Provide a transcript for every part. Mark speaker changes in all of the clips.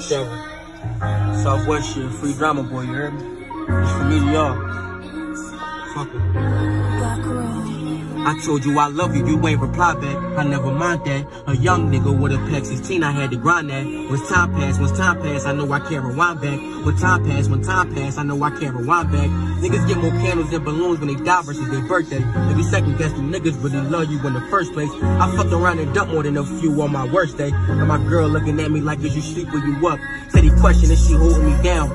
Speaker 1: Shovel. Southwest shit, free drama boy, you heard me? It's from me to y'all. Fuck it. I told you I love you, you ain't reply back. I never mind that. A young nigga with a pack 16, I had to grind that. When time pass, when time pass, I know I can't rewind back. When time pass, when time pass, I know I can't rewind back. Niggas get more candles than balloons when they die versus their birthday. Every second guess the niggas really love you in the first place. I fucked around and dumped more than a few on my worst day. And my girl looking at me like, is you sleep when you up? Said he questioned if she holding me down.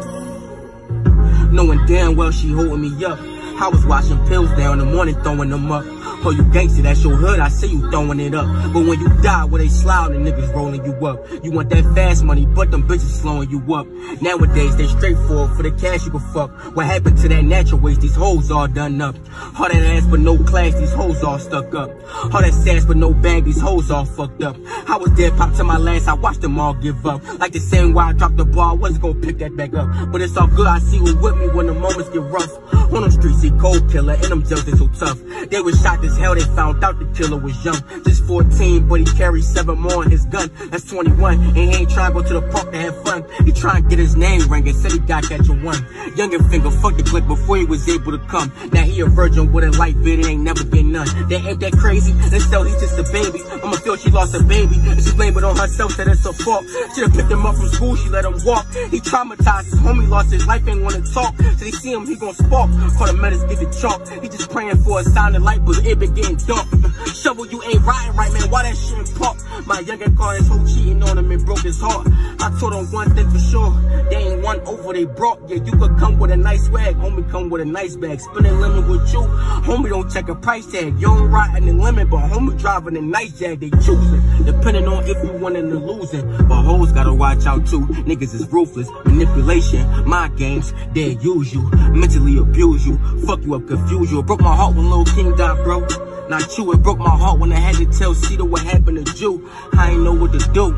Speaker 1: Knowing damn well she holding me up. I was washing pills down in the morning, throwing them up. Oh, you gangster, that's your hood, I see you throwing it up. But when you die, where they slide, the niggas rolling you up. You want that fast money, but them bitches slowing you up. Nowadays, they straightforward, for the cash you can fuck. What happened to that natural waist, these hoes all done up. All that ass but no class, these hoes all stuck up. All that sass but no bag, these hoes all fucked up. I was dead, popped to my last, I watched them all give up. Like the same why I dropped the ball, I wasn't gonna pick that back up. But it's all good, I see who with me when the moments get rough. On them streets, see cold killer, and them jugs so tough. They was shot as hell, they found out the killer was young. Just 14, but he carried seven more in his gun. That's 21, and he ain't trying to go to the park to have fun. He trying to get his name ringing, said he got that you one. Younger finger, fuck the click before he was able to come. Now he a virgin with a light vid, ain't never been none. They ain't that crazy, they still he's just a baby. I'ma feel she lost a baby, and she blame it on herself, said it's her fault. Should've picked him up from school, she let him walk. He traumatized, his homie lost his life, ain't wanna talk. So they see him, he gon' spark. Call the medics, get the chalk. He just praying for a sign of light, but it been getting dark. Shovel, you ain't riding right, man. Why that shit pop? My younger car his whole cheating on him and broke his heart. I told him one thing for sure. They ain't one over, they brought. Yeah, you could come with a nice swag. Homie, come with a nice bag. Spinning lemon with you. Homie, don't check a price tag. You don't riding the limit, but homie driving a nice jag. They choosing. Depending on if you winning or losing. But hoes gotta watch out too. Niggas is ruthless. Manipulation. My games. They use you. Mentally abuse you. Fuck you up, confuse you. Broke my heart when Lil King died, bro. Not you, it broke my heart when I had to tell Cedar what happened to Jew. I ain't know what to do.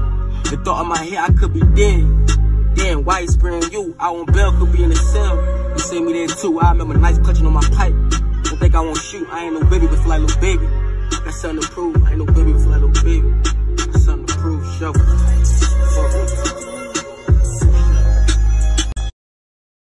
Speaker 1: The thought in my head, I could be dead. Damn, why spraying you? I on bail, could be in the cell. You see me there too. I remember the nice clutching on my pipe. Don't think I won't shoot. I ain't no baby, but feel like little baby. Got something to prove. Ain't no baby, feel little baby. Something to prove. Show.